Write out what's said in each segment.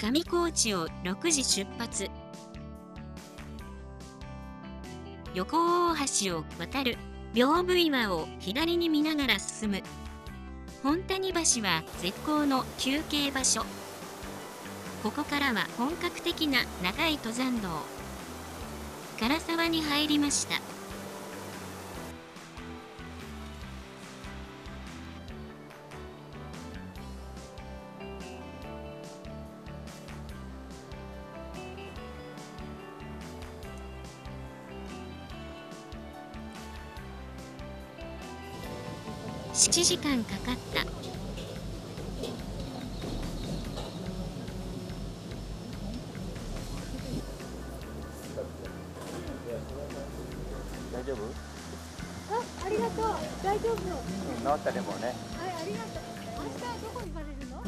上高地を6時出発。横大橋を渡る屏風岩を左に見ながら進む。本谷橋は絶好の休憩場所。ここからは本格的な長い登山道。唐沢に入りました。7時間かかった大丈夫？あ、ありがとう。大丈夫。うん、治ったでもね。はい、ありがとう。明日はどこに行かれるの？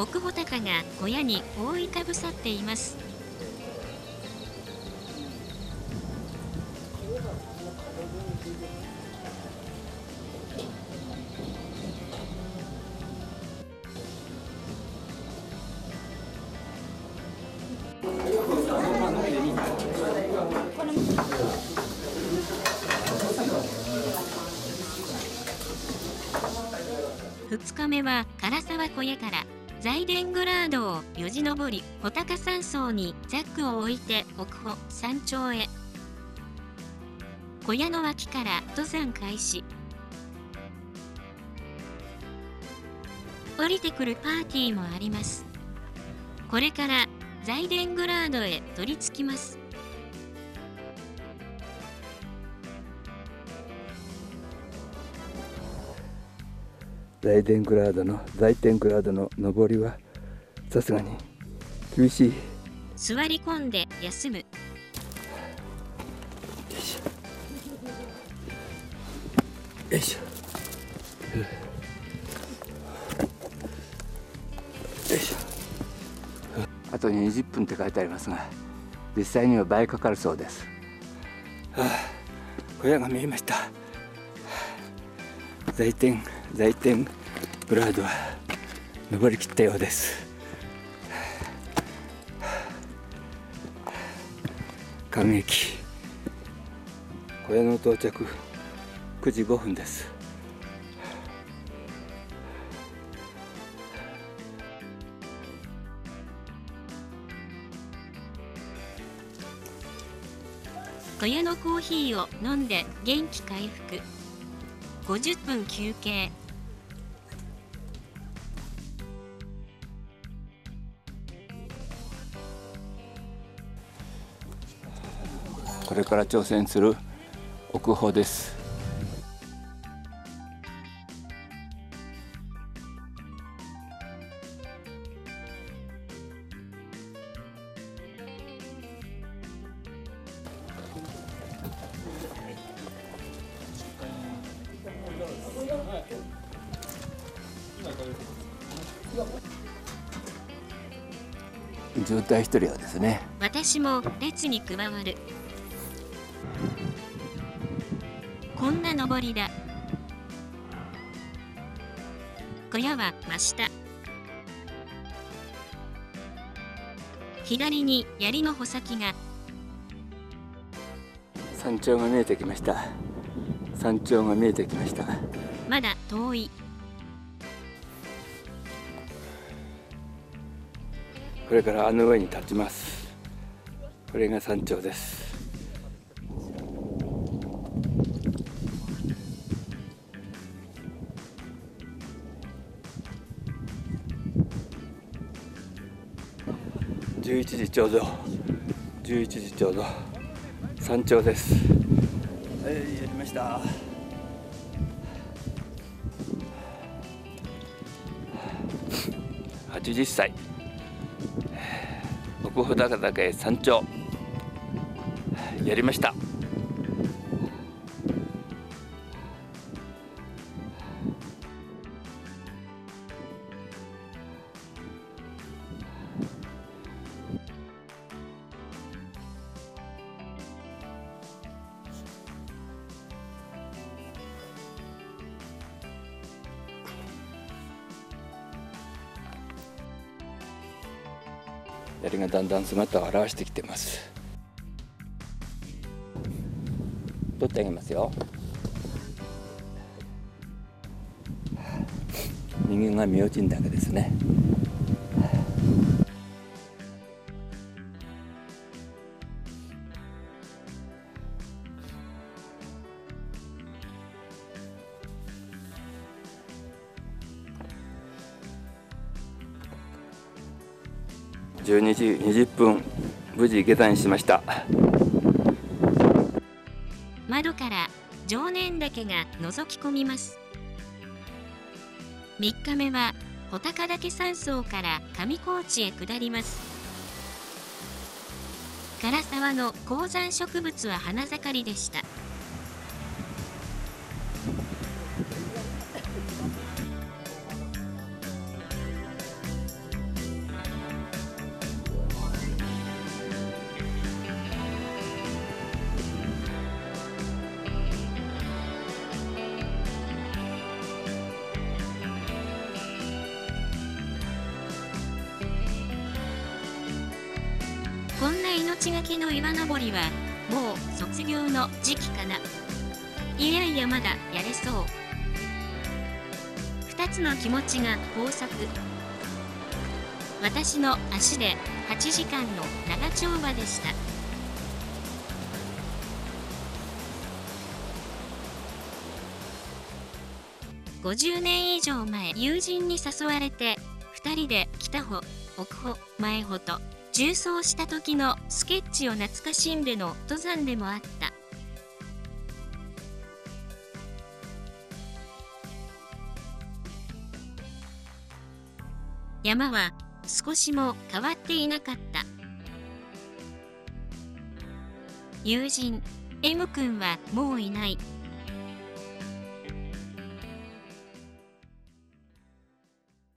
奥穂高が小屋に覆いかぶさっています。2日目は唐沢小屋から。ザイデングラードをよじ登り穂高山荘にザックを置いて北穂山頂へ。小屋の脇から登山開始。降りてくるパーティーもあります。これからザイデングラードへ取り付きます。ザイデングラードのザイテングラードの上りはさすがに厳しい。よ座り込んで休む。いしょよいしょ。よいしょ。あと20分って書いてありますが実際には倍かかるそうです、はあ、小屋が見えました。在店在店グラードは登りきったようです。感激。小屋の到着。9時5分です。小屋のコーヒーを飲んで元気回復。50分休憩。これから挑戦する奥穂です。渋滞一人はですね。私も列に加わる。こんな登りだ。小屋は真下。左に槍の穂先が。山頂が見えてきました。山頂が見えてきました。まだ遠いこれからあの上に立ちます。これが山頂です。11時ちょうど。11時ちょうど。山頂です。はいやりました。80歳奥穂高岳山頂。やりました。槍がだんだん姿を現してきてます。取ってあげますよ。人間が明神岳ですね。12時20分無事下山しました。窓から常念岳が覗き込みます。3日目は穂高岳山荘から上高地へ下ります。唐沢の高山植物は花盛りでした。命がけの岩登りはもう卒業の時期かな。いやいやまだやれそう。2つの気持ちが交錯。私の足で8時間の長丁場でした。50年以上前友人に誘われて2人で北穂奥穂前穂と重走した時のスケッチを懐かしんでの登山でもあった。山は少しも変わっていなかった。友人 M 君はもういない。